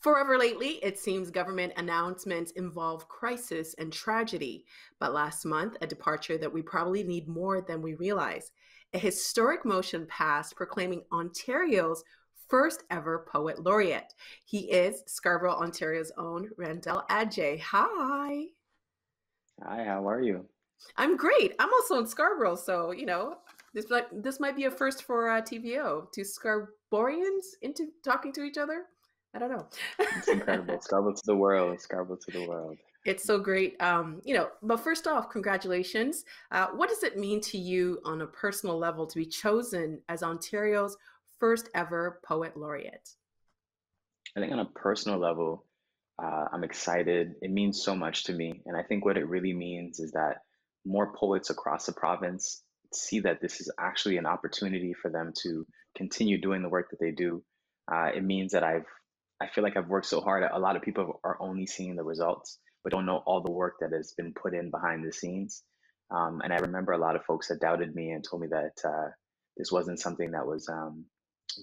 Forever lately, it seems government announcements involve crisis and tragedy. But last month, a departure that we probably need more than we realize. A historic motion passed proclaiming Ontario's first ever poet laureate. He is Scarborough, Ontario's own Randell Adjei. Hi. Hi, how are you? I'm great. I'm also in Scarborough, so you know this might this might be a first for uh, TVO. Two Scarboroughians into talking to each other. I don't know. it's incredible. Scarborough to the world. Scarborough to the world. It's so great. Um, you know, but first off, congratulations. Uh, what does it mean to you on a personal level to be chosen as Ontario's first ever poet laureate? I think on a personal level, uh, I'm excited. It means so much to me. And I think what it really means is that more poets across the province see that this is actually an opportunity for them to continue doing the work that they do. Uh, it means that I've I feel like I've worked so hard. A lot of people are only seeing the results, but don't know all the work that has been put in behind the scenes. Um, and I remember a lot of folks that doubted me and told me that uh, this wasn't something that was um,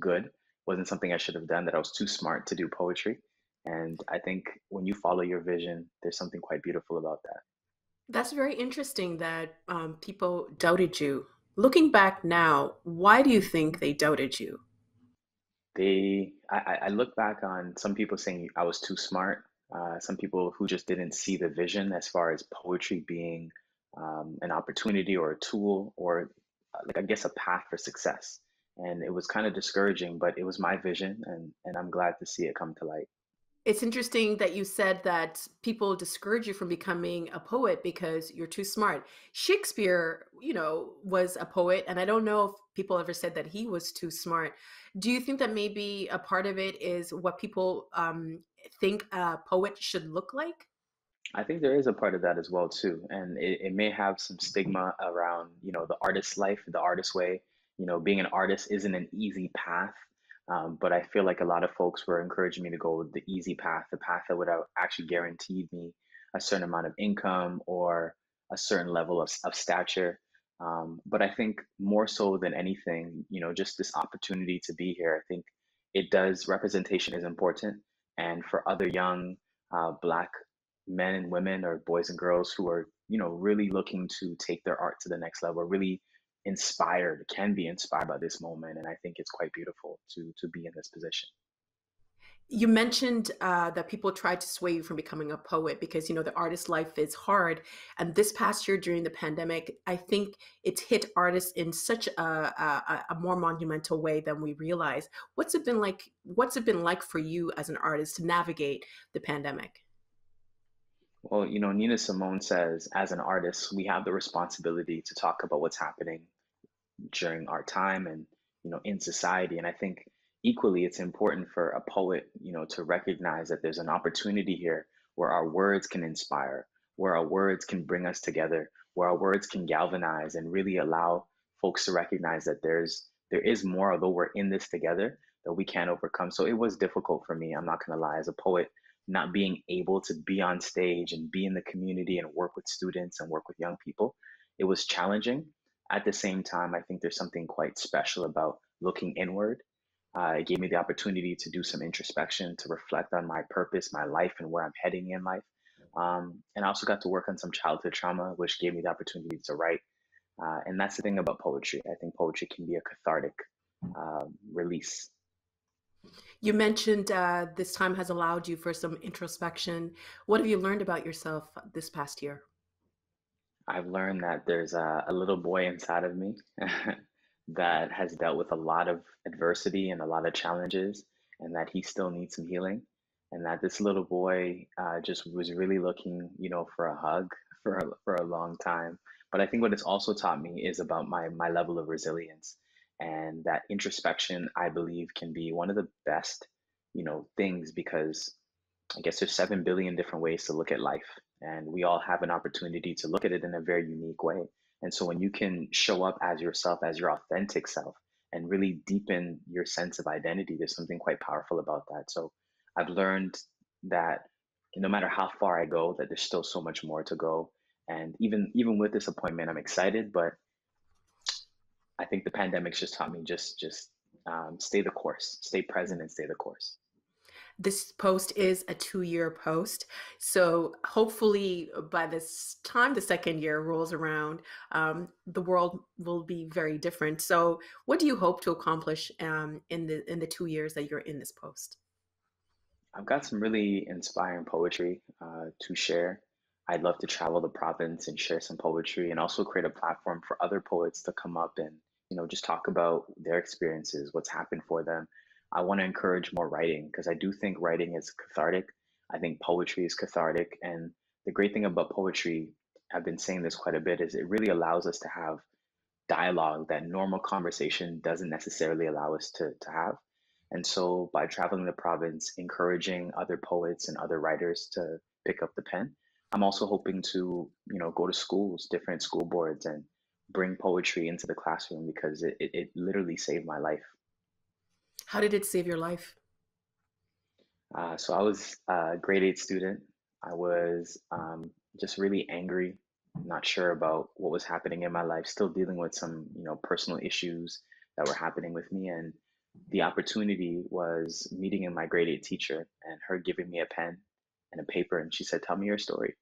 good, wasn't something I should have done, that I was too smart to do poetry. And I think when you follow your vision, there's something quite beautiful about that. That's very interesting that um, people doubted you. Looking back now, why do you think they doubted you? They I, I look back on some people saying I was too smart, uh, some people who just didn't see the vision as far as poetry being um, an opportunity or a tool or uh, like I guess a path for success. And it was kind of discouraging, but it was my vision, and and I'm glad to see it come to light. It's interesting that you said that people discourage you from becoming a poet because you're too smart. Shakespeare, you know, was a poet, and I don't know if people ever said that he was too smart. Do you think that maybe a part of it is what people um, think a poet should look like? I think there is a part of that as well too, and it, it may have some stigma around, you know, the artist's life, the artist way. You know, being an artist isn't an easy path um, but I feel like a lot of folks were encouraging me to go the easy path, the path that would have actually guaranteed me a certain amount of income or a certain level of, of stature. Um, but I think more so than anything, you know, just this opportunity to be here, I think it does, representation is important. And for other young uh, Black men and women or boys and girls who are, you know, really looking to take their art to the next level, really inspired, can be inspired by this moment. And I think it's quite beautiful to to be in this position. You mentioned uh, that people tried to sway you from becoming a poet because you know the artist life is hard. And this past year during the pandemic, I think it's hit artists in such a, a, a more monumental way than we realize. What's it been like? What's it been like for you as an artist to navigate the pandemic? Well, you know, Nina Simone says, as an artist, we have the responsibility to talk about what's happening during our time and, you know, in society. And I think equally it's important for a poet, you know, to recognize that there's an opportunity here where our words can inspire, where our words can bring us together, where our words can galvanize and really allow folks to recognize that there's there is more, although we're in this together, that we can overcome. So it was difficult for me, I'm not gonna lie, as a poet not being able to be on stage and be in the community and work with students and work with young people. It was challenging. At the same time, I think there's something quite special about looking inward. Uh, it gave me the opportunity to do some introspection, to reflect on my purpose, my life, and where I'm heading in life. Um, and I also got to work on some childhood trauma, which gave me the opportunity to write. Uh, and that's the thing about poetry. I think poetry can be a cathartic uh, release you mentioned uh, this time has allowed you for some introspection. What have you learned about yourself this past year? I've learned that there's a, a little boy inside of me that has dealt with a lot of adversity and a lot of challenges, and that he still needs some healing. And that this little boy uh, just was really looking, you know, for a hug for a, for a long time. But I think what it's also taught me is about my my level of resilience and that introspection i believe can be one of the best you know things because i guess there's 7 billion different ways to look at life and we all have an opportunity to look at it in a very unique way. And so when you can show up as yourself as your authentic self and really deepen your sense of identity there's something quite powerful about that. So i've learned that no matter how far i go that there's still so much more to go. And even even with this appointment i'm excited but I think the pandemic's just taught me just just um, stay the course, stay present, and stay the course. this post is a two year post. So hopefully, by this time the second year rolls around, um, the world will be very different. So, what do you hope to accomplish um, in the in the two years that you're in this post? I've got some really inspiring poetry uh, to share. I'd love to travel the province and share some poetry and also create a platform for other poets to come up and, you know, just talk about their experiences, what's happened for them. I want to encourage more writing because I do think writing is cathartic. I think poetry is cathartic. And the great thing about poetry, I've been saying this quite a bit, is it really allows us to have dialogue that normal conversation doesn't necessarily allow us to, to have. And so by traveling the province, encouraging other poets and other writers to pick up the pen, I'm also hoping to, you know, go to schools, different school boards and bring poetry into the classroom because it, it, it literally saved my life. How did it save your life? Uh, so I was a grade eight student. I was um, just really angry, not sure about what was happening in my life, still dealing with some, you know, personal issues that were happening with me. And the opportunity was meeting in my grade eight teacher and her giving me a pen and a paper and she said tell me your story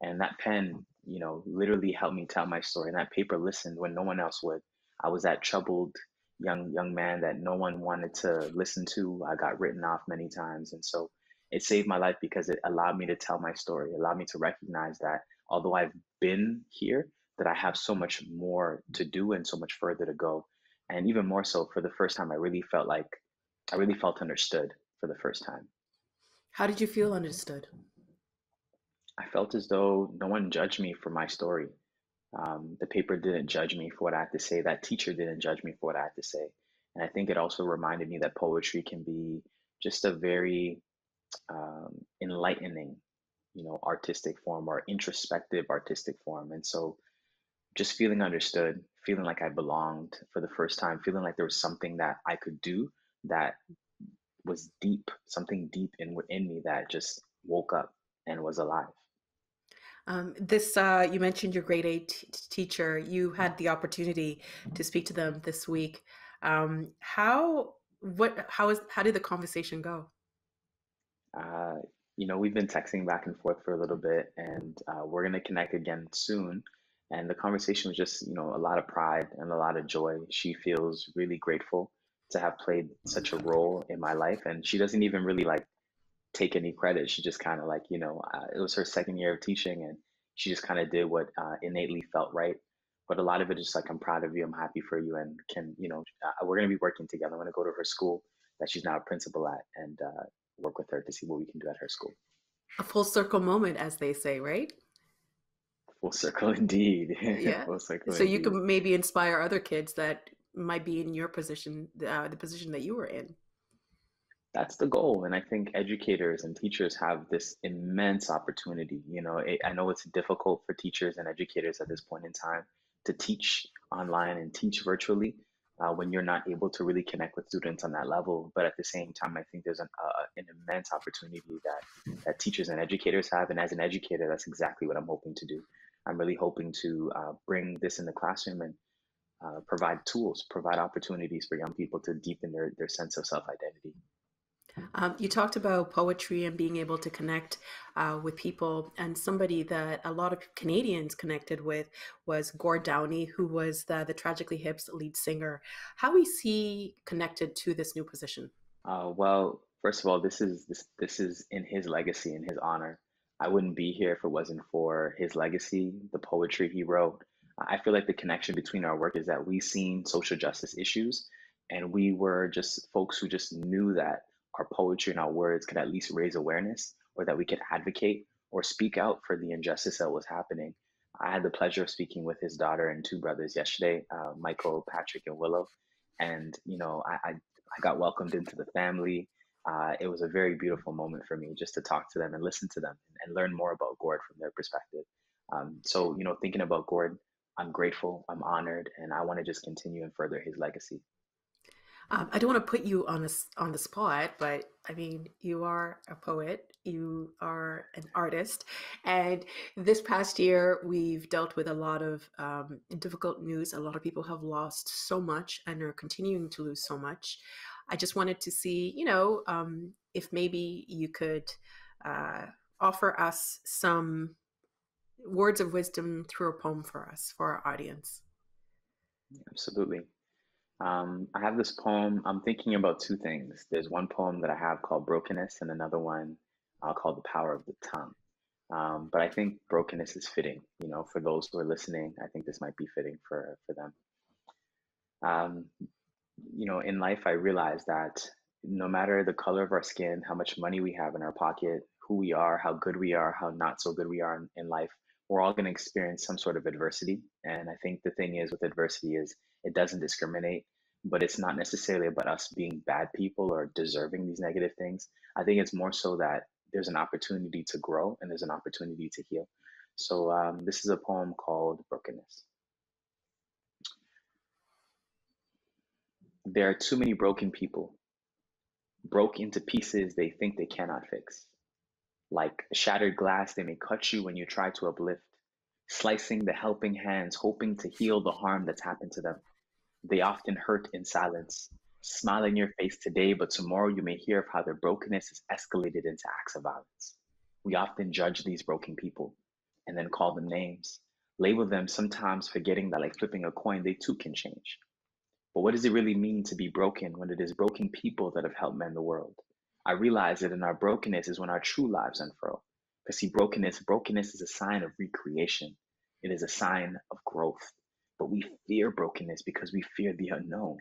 and that pen you know literally helped me tell my story and that paper listened when no one else would. I was that troubled young young man that no one wanted to listen to. I got written off many times. And so it saved my life because it allowed me to tell my story allowed me to recognize that although i've been here that i have so much more to do and so much further to go. And even more so for the first time i really felt like i really felt understood for the first time. How did you feel understood i felt as though no one judged me for my story. Um, the paper didn't judge me for what i had to say. That teacher didn't judge me for what i had to say. And i think it also reminded me that poetry can be just a very um, enlightening you know artistic form or introspective artistic form. And so just feeling understood, feeling like I belonged for the first time, feeling like there was something that I could do that was deep, something deep in within me that just woke up and was alive. Um, this uh, you mentioned your grade eight t- teacher. You had the opportunity to speak to them this week. Um, how what how is how did the conversation go? Uh, you know, we've been texting back and forth for a little bit, and uh, we're gonna connect again soon. And the conversation was just, you know, a lot of pride and a lot of joy. She feels really grateful to have played such a role in my life. And she doesn't even really like take any credit. She just kind of like, you know, uh, it was her second year of teaching and she just kind of did what uh, innately felt right. But a lot of it is like, I'm proud of you. I'm happy for you. And can, you know, uh, we're going to be working together. I'm going to go to her school that she's now a principal at and uh, work with her to see what we can do at her school. A full circle moment, as they say, right? Full circle indeed. Yeah. Full circle So you can maybe inspire other kids that might be in your position, uh, the position that you were in. That's the goal. And I think educators and teachers have this immense opportunity. You know, it, I know it's difficult for teachers and educators at this point in time to teach online and teach virtually uh, when you're not able to really connect with students on that level. But at the same time, I think there's an, uh, an immense opportunity that, that teachers and educators have. And as an educator, that's exactly what I'm hoping to do. I'm really hoping to uh, bring this in the classroom and uh, provide tools, provide opportunities for young people to deepen their, their sense of self identity. Um, you talked about poetry and being able to connect uh, with people, and somebody that a lot of Canadians connected with was Gord Downie, who was the, the Tragically Hip's lead singer. How is he connected to this new position? Uh, well, first of all, this is this this is in his legacy, in his honor. I wouldn't be here if it wasn't for his legacy, the poetry he wrote. I feel like the connection between our work is that we've seen social justice issues, and we were just folks who just knew that our poetry and our words could at least raise awareness, or that we could advocate or speak out for the injustice that was happening. I had the pleasure of speaking with his daughter and two brothers yesterday, uh, Michael, Patrick, and Willow, and you know, I, I I got welcomed into the family. Uh, it was a very beautiful moment for me just to talk to them and listen to them and learn more about Gord from their perspective. Um, so, you know, thinking about Gord, I'm grateful, I'm honored, and I want to just continue and further his legacy. Um, I don't want to put you on the on the spot, but I mean, you are a poet, you are an artist, and this past year we've dealt with a lot of um, difficult news. A lot of people have lost so much and are continuing to lose so much. I just wanted to see, you know, um, if maybe you could uh, offer us some words of wisdom through a poem for us, for our audience. Absolutely. Um, I have this poem. I'm thinking about two things. There's one poem that I have called Brokenness, and another one uh, called The Power of the Tongue. Um, but I think brokenness is fitting. You know, for those who are listening, I think this might be fitting for for them. Um, you know, in life, I realized that no matter the color of our skin, how much money we have in our pocket, who we are, how good we are, how not so good we are in, in life, we're all going to experience some sort of adversity. And I think the thing is with adversity is it doesn't discriminate, but it's not necessarily about us being bad people or deserving these negative things. I think it's more so that there's an opportunity to grow and there's an opportunity to heal. So um, this is a poem called Brokenness. There are too many broken people, broke into pieces they think they cannot fix. Like shattered glass, they may cut you when you try to uplift, slicing the helping hands, hoping to heal the harm that's happened to them. They often hurt in silence, smile in your face today, but tomorrow you may hear of how their brokenness is escalated into acts of violence. We often judge these broken people and then call them names, label them, sometimes forgetting that, like flipping a coin, they too can change. But what does it really mean to be broken when it is broken people that have helped mend the world? I realize that in our brokenness is when our true lives unfurl. Because see, brokenness, brokenness is a sign of recreation. It is a sign of growth. But we fear brokenness because we fear the unknown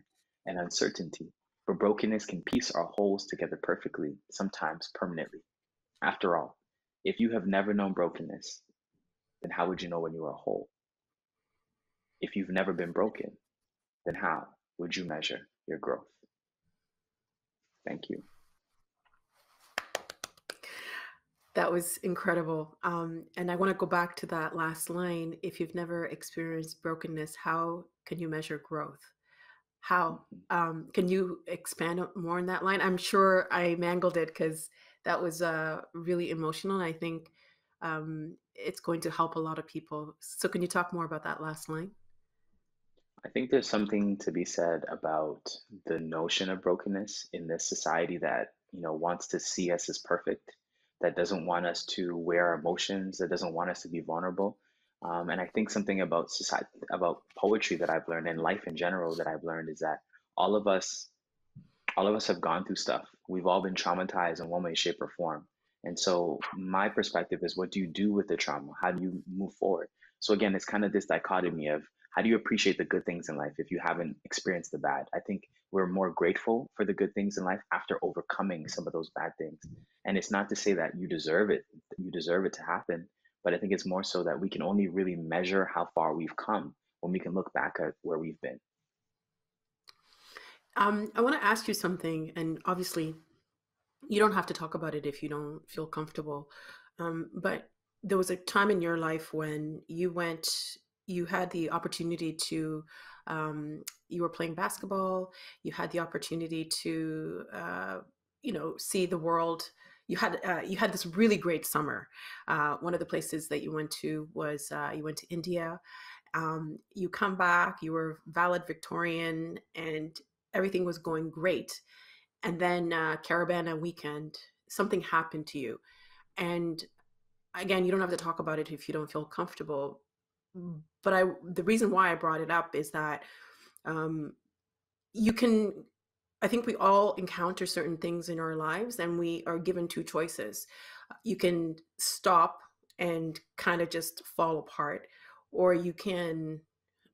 and uncertainty. For brokenness can piece our wholes together perfectly, sometimes permanently. After all, if you have never known brokenness, then how would you know when you are whole? If you've never been broken, then how would you measure your growth? Thank you. That was incredible. Um, and I want to go back to that last line. If you've never experienced brokenness, how can you measure growth? How Mhm. um, can you expand more on that line? I'm sure I mangled it because that was uh, really emotional. And I think um, it's going to help a lot of people. So, can you talk more about that last line? I think there's something to be said about the notion of brokenness in this society that, you know, wants to see us as perfect, that doesn't want us to wear our emotions, that doesn't want us to be vulnerable. Um, and I think something about society, about poetry that I've learned and life in general that I've learned is that all of us, all of us have gone through stuff. We've all been traumatized in one way, shape, or form. And so my perspective is what do you do with the trauma? How do you move forward? So again, it's kind of this dichotomy of how do you appreciate the good things in life if you haven't experienced the bad? I think we're more grateful for the good things in life after overcoming some of those bad things. And it's not to say that you deserve it, you deserve it to happen, but I think it's more so that we can only really measure how far we've come when we can look back at where we've been. Um, I want to ask you something, and obviously, you don't have to talk about it if you don't feel comfortable. Um, but there was a time in your life when you went, you had the opportunity to, um, you were playing basketball, you had the opportunity to, uh, you know, see the world. You had uh, you had this really great summer. Uh, one of the places that you went to was uh, you went to India. Um, you come back, you were valedictorian, and everything was going great and then uh, Caribana weekend, something happened to you. And again, you don't have to talk about it if you don't feel comfortable. But I, the reason why I brought it up is that um, you can. I think we all encounter certain things in our lives, and we are given two choices. You can stop and kind of just fall apart, or you can,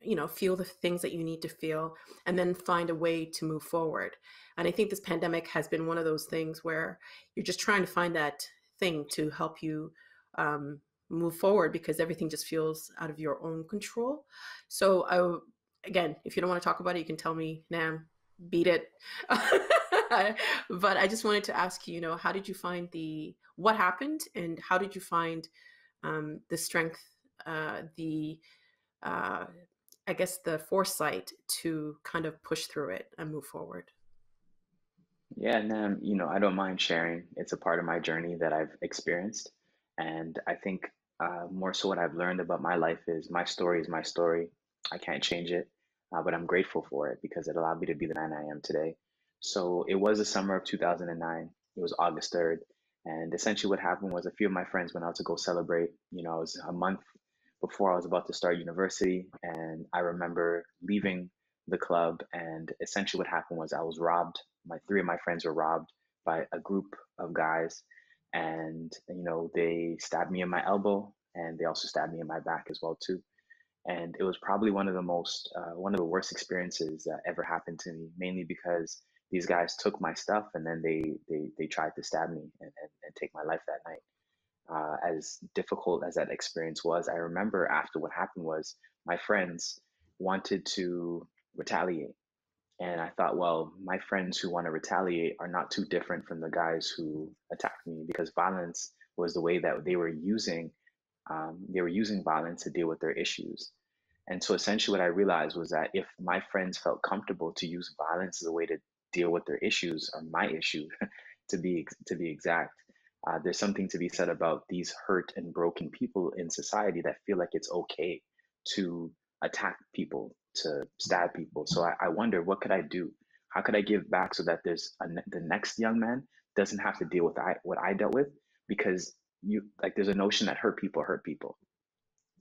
you know, feel the things that you need to feel, and then find a way to move forward. And I think this pandemic has been one of those things where you're just trying to find that thing to help you um, move forward because everything just feels out of your own control. So, I, again, if you don't want to talk about it, you can tell me, Nam, beat it. but I just wanted to ask you, you know, how did you find the, what happened and how did you find um, the strength, uh, the, uh, I guess, the foresight to kind of push through it and move forward? Yeah, and you know, I don't mind sharing. It's a part of my journey that I've experienced. And I think uh, more so what I've learned about my life is my story is my story. I can't change it, uh, but I'm grateful for it because it allowed me to be the man I am today. So it was the summer of 2009. It was August 3rd. And essentially, what happened was a few of my friends went out to go celebrate. You know, it was a month before I was about to start university. And I remember leaving the club. And essentially, what happened was I was robbed. My three of my friends were robbed by a group of guys. And, you know, they stabbed me in my elbow and they also stabbed me in my back as well, too and it was probably one of the most uh, one of the worst experiences that ever happened to me mainly because these guys took my stuff and then they they, they tried to stab me and, and, and take my life that night. Uh, as difficult as that experience was i remember after what happened was my friends wanted to retaliate. And i thought well my friends who want to retaliate are not too different from the guys who attacked me because violence was the way that they were using um, they were using violence to deal with their issues and so essentially what I realized was that if my friends felt comfortable to use violence as a way to deal with their issues or my issue to be to be exact, uh, there's something to be said about these hurt and broken people in society that feel like it's okay to attack people, to stab people. So I, I wonder what could I do? How could I give back so that there's a, the next young man doesn't have to deal with I, what I dealt with because you like there's a notion that hurt people hurt people.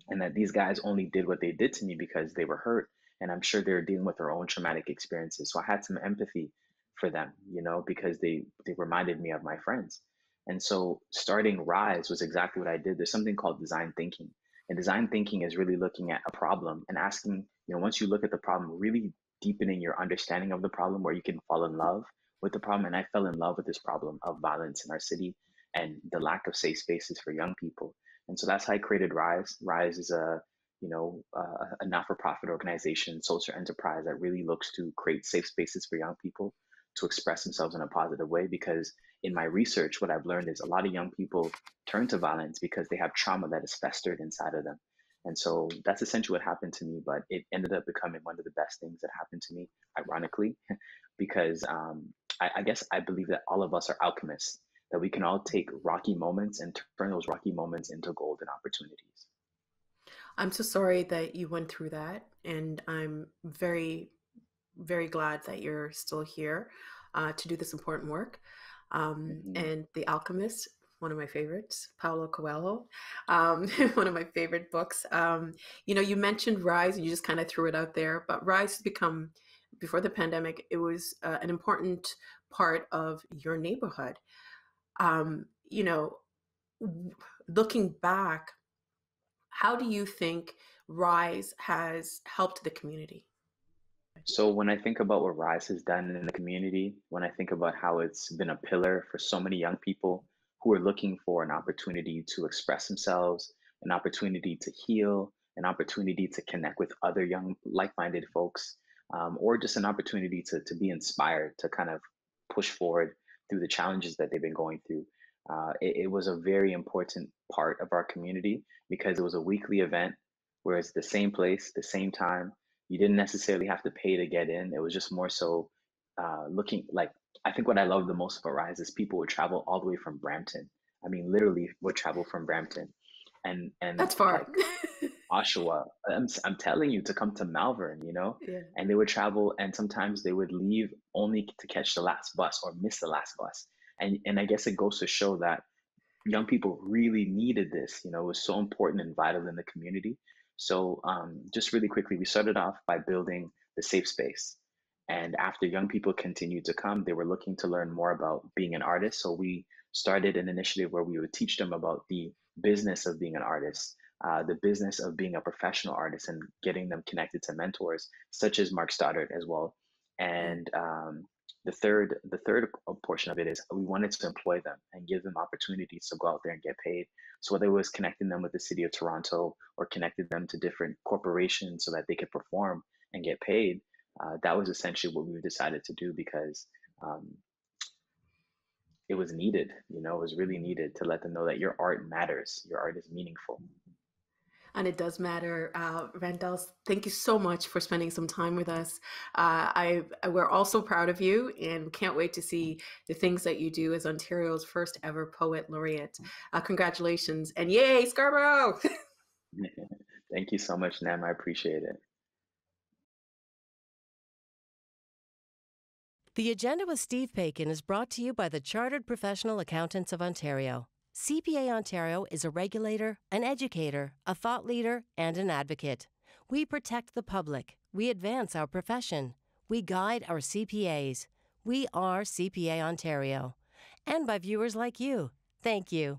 And that these guys only did what they did to me because they were hurt. And i'm sure they're dealing with their own traumatic experiences. So i had some empathy for them you know because they they reminded me of my friends. And so starting rise was exactly what i did. There's something called design thinking. And design thinking is really looking at a problem and asking you know once you look at the problem really deepening your understanding of the problem where you can fall in love with the problem. And i fell in love with this problem of violence in our city and the lack of safe spaces for young people and so that's how I created Rise. Rise is a you know uh, a not-for-profit organization, social enterprise that really looks to create safe spaces for young people to express themselves in a positive way. Because in my research, what I've learned is a lot of young people turn to violence because they have trauma that is festered inside of them. And so that's essentially what happened to me, but it ended up becoming one of the best things that happened to me, ironically, because um, I, I guess I believe that all of us are alchemists that we can all take rocky moments and turn those rocky moments into golden opportunities. I'm so sorry that you went through that. And I'm very, very glad that you're still here uh, to do this important work. Um, mm-hmm. And The Alchemist, one of my favorites, Paulo Coelho, um, one of my favorite books. Um, you know, you mentioned Rise, and you just kind of threw it out there, but Rise has become, before the pandemic, it was uh, an important part of your neighborhood um, you know, looking back, how do you think Rise has helped the community? So, when I think about what Rise has done in the community, when I think about how it's been a pillar for so many young people who are looking for an opportunity to express themselves, an opportunity to heal, an opportunity to connect with other young, like minded folks, um, or just an opportunity to, to be inspired to kind of push forward through the challenges that they've been going through. Uh, it, it, was a very important part of our community because it was a weekly event where it's the same place, the same time. You didn't necessarily have to pay to get in. It was just more so uh, looking like I think what I love the most about Rise is people would travel all the way from Brampton. I mean, literally would travel from Brampton, and and that's far. Like, Oshawa. I'm, I'm telling you to come to Malvern, you know? Yeah. And they would travel and sometimes they would leave only to catch the last bus or miss the last bus. And and I guess it goes to show that young people really needed this, you know, it was so important and vital in the community. So um, just really quickly, we started off by building the safe space. And after young people continued to come, they were looking to learn more about being an artist. So we started an initiative where we would teach them about the business of being an artist, uh, the business of being a professional artist and getting them connected to mentors such as Mark Stoddard as well. And um, the third, the third portion of it is we wanted to employ them and give them opportunities to go out there and get paid. So whether it was connecting them with the city of Toronto or connecting them to different corporations so that they could perform and get paid, uh, that was essentially what we decided to do because um, it was needed. You know, it was really needed to let them know that your art matters, your art is meaningful and it does matter. Uh, Randell, thank you so much for spending some time with us. Uh, I we're also proud of you, and can't wait to see the things that you do as Ontario's first ever poet laureate. Uh, congratulations, and yay, Scarborough! thank you so much, Nam. I appreciate it. The Agenda with Steve Paikin is brought to you by the Chartered Professional Accountants of Ontario. CPA Ontario is a regulator, an educator, a thought leader, and an advocate. We protect the public. We advance our profession. We guide our CPAs. We are CPA Ontario. And by viewers like you. Thank you.